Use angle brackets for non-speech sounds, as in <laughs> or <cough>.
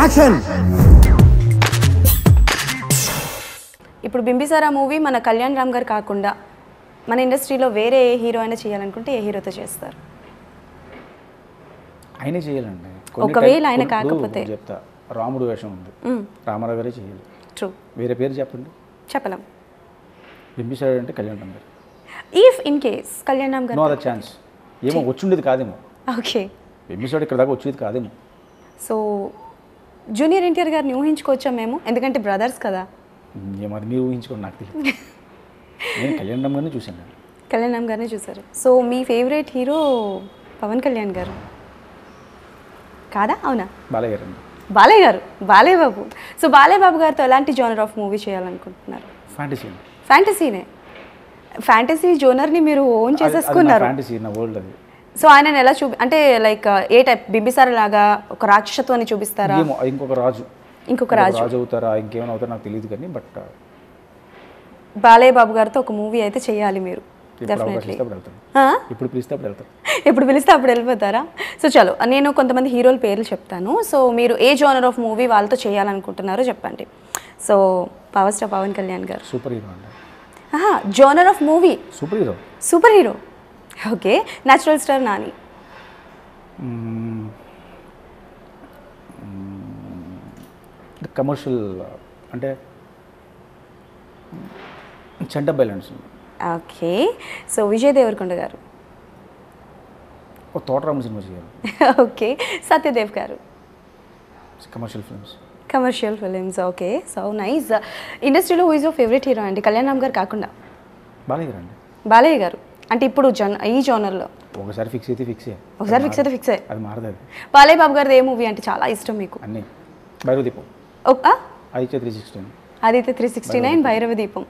Action ఇప్పుడు Bimbisara movie మన కళ్యాణ్ రామ్ గారు కాకుండా మన ఇండస్ట్రీలో వేరే ఏ హీరో అయినా చేయాలనుకుంటే ఏ హీరోతో చేస్తారు? ఆయనే చేయాలండి. ఒకవేళ ఆయన కాకపోతే? చెప్తా. రాముడు వేషం ఉంది. రామారావు గారే చేయాలి. ట్రూ వేరే పేరు చెప్పండి. చెప్పలేం. బింబిసాడు అంటే Kalyan Ram garu. If in case Kalyan Ram no garu other chance ఏమో వచ్చుండేది కాదేమో. ఓకే బింబిసాడు ఇక్కడ దాకా వచ్చేది కాదేమో. సో జూనియర్ ఎన్టీఆర్ గారిని ఊహించుకోవచ్చా మేము? ఎందుకంటే బ్రదర్స్ కదా. అది మీరు ఊహించుకోండి నాకు తెలియదు. నేను కళ్యాణ్ గారిని చూశాను. కళ్యాణ్ గారిని చూసారు సో మీ ఫేవరెట్ హీరో పవన్ కళ్యాణ్ గారు. కాదా? అవునా? బాలయ్య గారు బాలయ్య గారు? బాలయ్య బాబు సో బాలయ్య బాబు గారితో ఎలాంటి జోనర్ ఆఫ్ మూవీ చేయాలనుకుంటున్నారు? ఫ్యాంటసీ ఫ్యాంటసీనే ఫ్యాంటసీ జోనర్ని మీరు ఓన్ చేసేసుకున్నారు. ఫ్యాంటసీ నా వరల్డ్ అది. సో ఆయనను ఎలా చూపి అంటే లైక్ ఏ టైప్? బింబిసార లాగా ఒక రాక్షసత్వాన్ని చూపిస్తారా? ఏమో ఇంకొక రాజు. ఇంకొక రాజు. రాజు అవుతారా? ఇంకేమైనా అవుతారా? నాకు తెలియదు కానీ బట్ బాలయ్య బాబు గారితో ఒక మూవీ అయితే చేయాలి మీరు. డెఫినెట్లీ ఇప్పుడు పిలిస్తే అప్పుడు ఎప్పుడు పిలిస్తే అప్పుడు వెళ్ళిపోతారా? సో చలో నేను కొంతమంది హీరోల పేర్లు చెప్తాను. సో మీరు ఏ జోనర్ ఆఫ్ మూవీ వాళ్ళతో చేయాలనుకుంటున్నారో చెప్పండి. So power star Pawan Kalyan garu. Super hero genre of movie. Super hero. Super hero. Okay natural star Nani. Commercial అంటే చెంట balance. Okay so Vijay Devarakonda garu. Thotarama cinema చేయాలి. <laughs> Okay Satyadev garu. Commercial films. Commercial films okay so nice. ఇండస్ట్రీలో who is your favourite hero అండి? కళ్యాణ్ రామ్ గారు కాకుండా. బాలయ్య గారు అండి బాలయ్య గారు. అంటే ఇప్పుడు జోన్ ఈ జోనర్లో ఒకసారి ఫిక్స్ అయితే ఫిక్స్ ఒకసారి ఫిక్స్ అయితే ఫిక్స్ అది మారదు బాలయ్య బాబు గారిది ఏ మూవీ అంటే చాలా ఇష్టం మీకు? అన్నీ. Bhairava Deepam Aditya three sixteen Aditya three sixty nine Bhairava Deepam